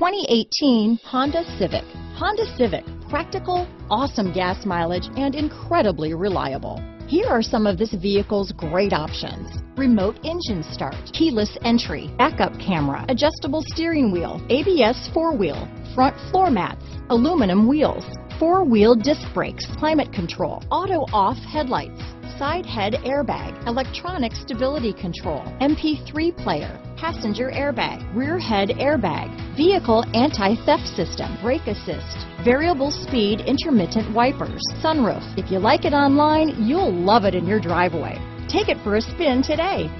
2018 Honda Civic. Honda Civic, practical, awesome gas mileage, and incredibly reliable. Here are some of this vehicle's great options. Remote engine start, keyless entry, backup camera, adjustable steering wheel, ABS four-wheel, front floor mats, aluminum wheels, four-wheel disc brakes, climate control, auto-off headlights, side head airbag, electronic stability control, MP3 player, passenger airbag, rear head airbag, vehicle anti-theft system, brake assist, variable speed intermittent wipers, sunroof. If you like it online, you'll love it in your driveway. Take it for a spin today.